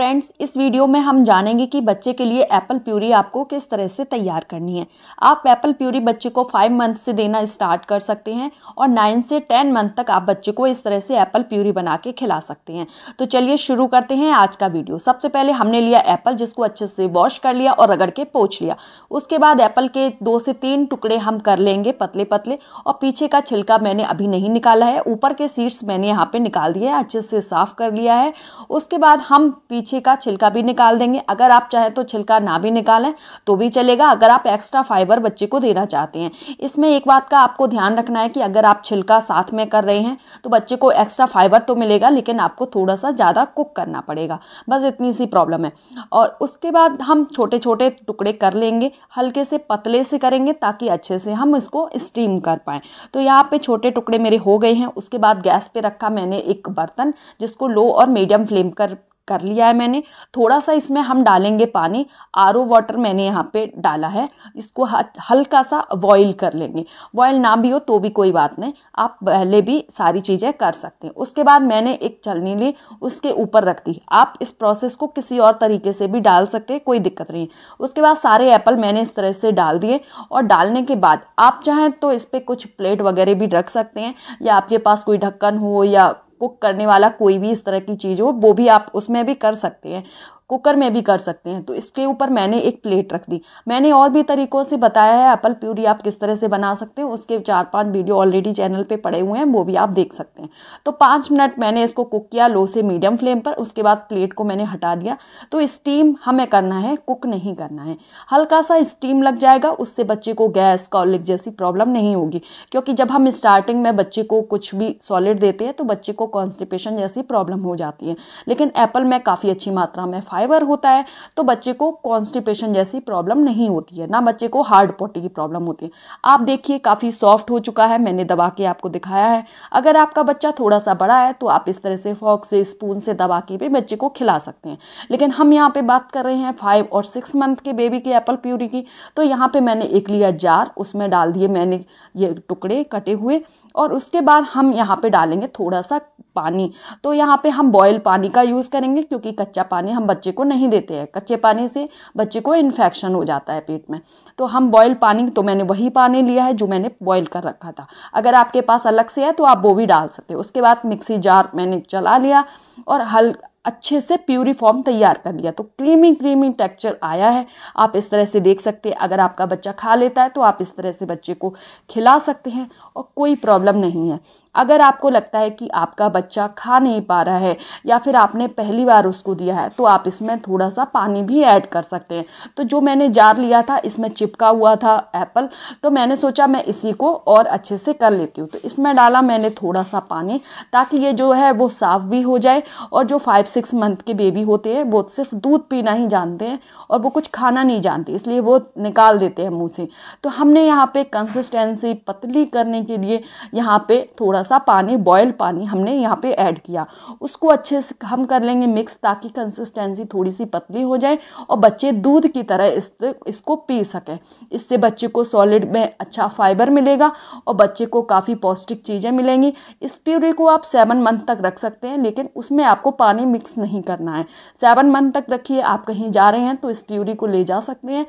Friends इस video में हम जानेंगे कि बच्चे के लिए एप्पल प्यूरी आपको किस तरह से तैयार करनी है। आप एप्पल प्यूरी बच्चे को फाइव मंथ से देना स्टार्ट कर सकते हैं और नाइन से टेन मंथ तक आप बच्चे को इस तरह से एप्पल प्यूरी बना के खिला सकते हैं। तो चलिए शुरू करते हैं आज का वीडियो। सबसे पहले हमने लिया एप्पल जिसको अच्छे से वॉश कर लिया और रगड़ के पोछ लिया। उसके बाद एप्पल के दो से तीन टुकड़े हम कर लेंगे पतले पतले और पीछे का छिलका मैंने अभी नहीं निकाला है। ऊपर के सीड्स मैंने यहाँ पे निकाल है, अच्छे से साफ़ कर लिया है। उसके बाद हम पीछे का छिलका भी निकाल देंगे। अगर आप चाहें तो छिलका ना भी निकालें तो भी चलेगा, अगर आप एक्स्ट्रा फाइबर बच्चे को देना चाहते हैं। इसमें एक बात का आपको ध्यान रखना है कि अगर आप छिलका साथ में कर रहे हैं तो बच्चे को एक्स्ट्रा फाइबर तो मिलेगा, लेकिन आपको थोड़ा सा ज़्यादा कुक करना पड़ेगा। बस इतनी सी प्रॉब्लम है। और उसके बाद हम छोटे छोटे टुकड़े कर लेंगे, हल्के से पतले से करेंगे, ताकि अच्छे से हम इसको स्टीम कर पाएँ। तो यहाँ पे छोटे टुकड़े मेरे हो गए हैं। उसके बाद गैस पे रखा मैंने एक बर्तन, जिसको लो और मीडियम फ्लेम कर कर लिया है मैंने। थोड़ा सा इसमें हम डालेंगे पानी। आरओ वाटर मैंने यहाँ पे डाला है। इसको हल्का सा बॉईल कर लेंगे। बॉईल ना भी हो तो भी कोई बात नहीं। आप पहले भी सारी चीज़ें कर सकते हैं। उसके बाद मैंने एक चलनी ली, उसके ऊपर रख दी। आप इस प्रोसेस को किसी और तरीके से भी डाल सकते हैं, कोई दिक्कत नहीं। उसके बाद सारे एप्पल मैंने इस तरह से डाल दिए और डालने के बाद आप चाहें तो इस पर कुछ प्लेट वगैरह भी रख सकते हैं या आपके पास कोई ढक्कन हो या कुक करने वाला कोई भी इस तरह की चीज़ हो, वो भी आप उसमें भी कर सकते हैं। कुकर में भी कर सकते हैं। तो इसके ऊपर मैंने एक प्लेट रख दी। मैंने और भी तरीक़ों से बताया है एप्पल प्यूरी आप किस तरह से बना सकते हैं, उसके चार पाँच वीडियो ऑलरेडी चैनल पे पड़े हुए हैं, वो भी आप देख सकते हैं। तो पाँच मिनट मैंने इसको कुक किया लो से मीडियम फ्लेम पर, उसके बाद प्लेट को मैंने हटा दिया। तो स्टीम हमें करना है कुक नहीं करना है। हल्का सा स्टीम लग जाएगा, उससे बच्चे को गैस कॉलिक जैसी प्रॉब्लम नहीं होगी। क्योंकि जब हम स्टार्टिंग में बच्चे को कुछ भी सॉलिड देते हैं तो बच्चे को कॉन्स्टिपेशन जैसी प्रॉब्लम हो जाती है। लेकिन एप्पल में काफ़ी अच्छी मात्रा में होता है तो बच्चे को कॉन्स्टिपेशन जैसी प्रॉब्लम नहीं होती है, ना बच्चे को हार्ड पोटी की प्रॉब्लम होती है। आप देखिए, काफ़ी सॉफ्ट हो चुका है, मैंने दबा के आपको दिखाया है। अगर आपका बच्चा थोड़ा सा बड़ा है तो आप इस तरह से फॉक से स्पून से दबा के भी बच्चे को खिला सकते हैं। लेकिन हम यहाँ पे बात कर रहे हैं फाइव और सिक्स मंथ के बेबी की एप्पल प्यूरी की। तो यहाँ पे मैंने एक लिया जार, उसमें डाल दिए मैंने ये टुकड़े कटे हुए, और उसके बाद हम यहाँ पे डालेंगे थोड़ा सा पानी। तो यहाँ पे हम बॉयल पानी का यूज़ करेंगे, क्योंकि कच्चा पानी हम बच्चे को नहीं देते हैं। कच्चे पानी से बच्चे को इन्फेक्शन हो जाता है पेट में। तो हम बॉयल पानी तो मैंने वही पानी लिया है जो मैंने बॉयल कर रखा था। अगर आपके पास अलग से है तो आप वो भी डाल सकते हो। उसके बाद मिक्सी जार मैंने चला लिया और हल अच्छे से प्यूरी फॉर्म तैयार कर लिया। तो क्रीमी क्रीमी टेक्सचर आया है। आप इस तरह से देख सकते हैं। अगर आपका बच्चा खा लेता है तो आप इस तरह से बच्चे को खिला सकते हैं और कोई प्रॉब्लम नहीं है। अगर आपको लगता है कि आपका बच्चा खा नहीं पा रहा है या फिर आपने पहली बार उसको दिया है तो आप इसमें थोड़ा सा पानी भी ऐड कर सकते हैं। तो जो मैंने जार लिया था, इसमें चिपका हुआ था एप्पल तो मैंने सोचा मैं इसी को और अच्छे से कर लेती हूँ। तो इसमें डाला मैंने थोड़ा सा पानी, ताकि ये जो है, वो साफ़ भी हो जाए और जो फाइव सिक्स मंथ के बेबी होते हैं, वो सिर्फ़ दूध पीना ही जानते हैं और वो कुछ खाना नहीं जानते, इसलिए वो निकाल देते हैं मुँह से। तो हमने यहाँ पे कंसिस्टेंसी पतली करने के लिए यहाँ पे थोड़ा सा पानी बॉयल पानी हमने यहाँ पे ऐड किया। उसको अच्छे से हम कर लेंगे मिक्स ताकि कंसिस्टेंसी थोड़ी सी पतली हो जाए और बच्चे दूध की तरह इस, इसको पी सकें। इससे बच्चे को सॉलिड में अच्छा फाइबर मिलेगा और बच्चे को काफ़ी पौष्टिक चीज़ें मिलेंगी। इस प्यूरी को आप सेवन मंथ तक रख सकते हैं, लेकिन उसमें आपको पानी मिक्स नहीं करना है। सेवन मंथ तक रखिए, आप कहीं जा रहे हैं तो इस प्यूरी को ले जा सकते हैं।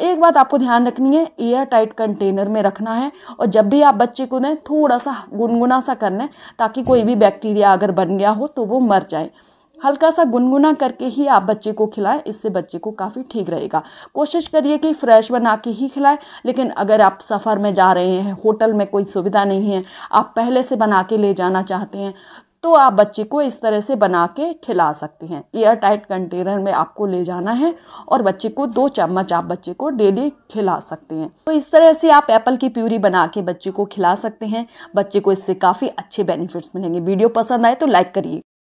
एक बात आपको ध्यान रखनी है एयर टाइट कंटेनर में रखना है और जब भी आप बच्चे को दें, थोड़ा सा गुनगुना सा करना है ताकि कोई भी बैक्टीरिया अगर बन गया हो तो वो मर जाए। हल्का सा गुनगुना करके ही आप बच्चे को खिलाएँ, इससे बच्चे को काफ़ी ठीक रहेगा। कोशिश करिए कि फ्रेश बना के ही खिलाएँ, लेकिन अगर आप सफ़र में जा रहे हैं, होटल में कोई सुविधा नहीं है, आप पहले से बना के ले जाना चाहते हैं तो आप बच्चे को इस तरह से बना के खिला सकते हैं। एयर टाइट कंटेनर में आपको ले जाना है और बच्चे को दो चम्मच आप बच्चे को डेली खिला सकते हैं। तो इस तरह से आप एप्पल की प्यूरी बना के बच्चे को खिला सकते हैं। बच्चे को इससे काफ़ी अच्छे बेनिफिट्स मिलेंगे। वीडियो पसंद आए तो लाइक करिए।